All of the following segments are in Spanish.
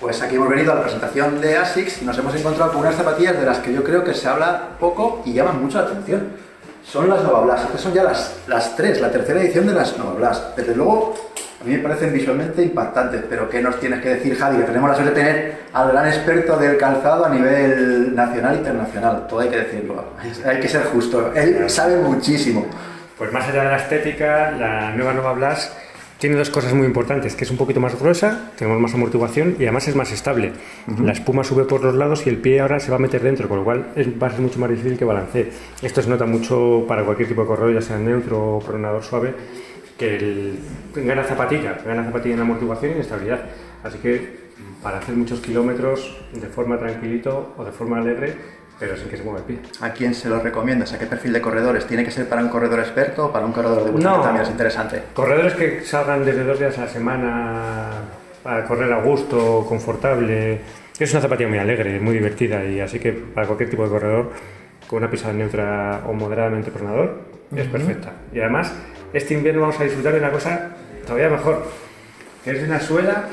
Pues aquí hemos venido a la presentación de ASICS y nos hemos encontrado con unas zapatillas de las que yo creo que se habla poco y llaman mucho la atención. Son las Nova Blast. Estas son ya las, las tres, la tercera edición de las Nova Blast. Desde luego, a mí me parecen visualmente impactantes, pero ¿qué nos tienes que decir, Javi? Que tenemos la suerte de tener al gran experto del calzado a nivel nacional e internacional. Todo hay que decirlo. Hay que ser justo. Él sabe muchísimo. Pues más allá de la estética, la nueva Nova Blast tiene dos cosas muy importantes, que es un poquito más gruesa, tenemos más amortiguación y además es más estable. La espuma sube por los lados y el pie ahora se va a meter dentro, con lo cual es, va a ser mucho más difícil que balancee. Esto se nota mucho para cualquier tipo de corredor, ya sea neutro o pronador suave, que el, gana zapatilla, gana zapatilla en amortiguación y en estabilidad. Así que para hacer muchos kilómetros de forma tranquilito o de forma alegre, pero sin que se mueva el pie. ¿A quién se lo recomiendas? ¿A qué perfil de corredores? ¿Tiene que ser para un corredor experto o para un corredor de No. También es interesante. Corredores que salgan desde dos días a la semana para correr a gusto, confortable. Es una zapatilla muy alegre, muy divertida y así que para cualquier tipo de corredor con una pisada neutra o moderadamente pronador es perfecta. Y además, este invierno vamos a disfrutar de una cosa todavía mejor, que es una suela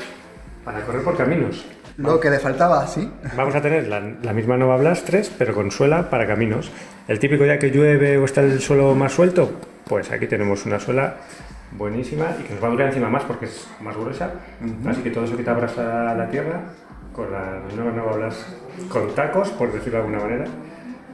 para correr por caminos. Lo que le faltaba, sí. Vamos a tener la, la misma Nova Blast 3, pero con suela para caminos. El típico día que llueve o está el suelo más suelto, pues aquí tenemos una suela buenísima y que nos va a durar encima más porque es más gruesa. Así que todo eso que te abraza la tierra, con la nueva Nova Blast con tacos, por decirlo de alguna manera,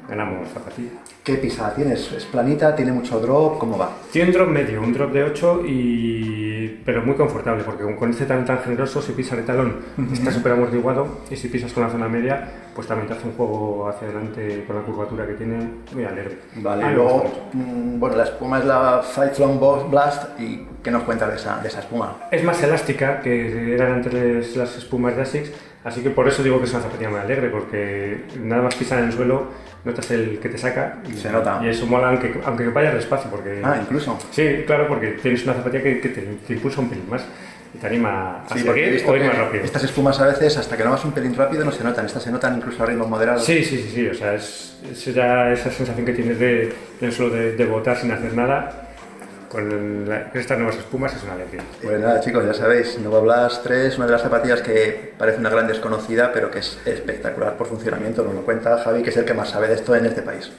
ganamos zapatilla. ¿Qué pisada tienes? ¿Es planita? ¿Tiene mucho drop? ¿Cómo va? Tiene un drop medio, un drop de 8, y... pero muy confortable, porque con este tan, tan generoso, si pisas de talón, está súper amortiguado, y si pisas con la zona media, pues también te hace un juego hacia adelante con la curvatura que tiene muy alegre. Vale, A mí y luego, mm, bueno, la espuma es la Cyclone Blast y ¿qué nos cuentas de esa, de esa espuma? Es más elástica que eran antes las espumas de Asics, así que por eso digo que es una zapatilla muy alegre, porque nada más pisar en el suelo, notas el que te saca. y- Se nota. Y eso mola, aunque, aunque vayas despacio, porque... Ah, incluso. Sí, claro, porque tienes una zapatilla que, que te, te impulsa un pelín más y te anima a Sí, seguir o ir más rápido. estas espumas a veces, hasta que no vas un pelín rápido, no se notan. Estas se notan incluso a ritmos moderados. Sí, sí, sí, sí, o sea, es, es ya esa sensación que tienes de, de solo de, de botar sin hacer nada, con estas nuevas espumas es una alegría. Pues nada, chicos, ya sabéis, Nova Blast 3, una de las zapatillas que parece una gran desconocida, pero que es espectacular por funcionamiento. Nos lo cuenta Javi, que es el que más sabe de esto en este país.